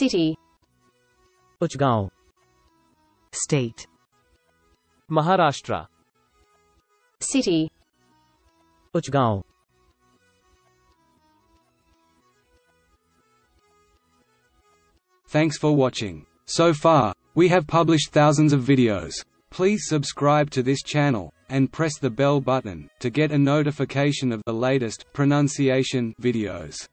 City. Uchgaon. State. Maharashtra. City. Uchgaon. Thanks for watching. So far, we have published thousands of videos. Please subscribe to this channel, and press the bell button, to get a notification of the latest pronunciation videos.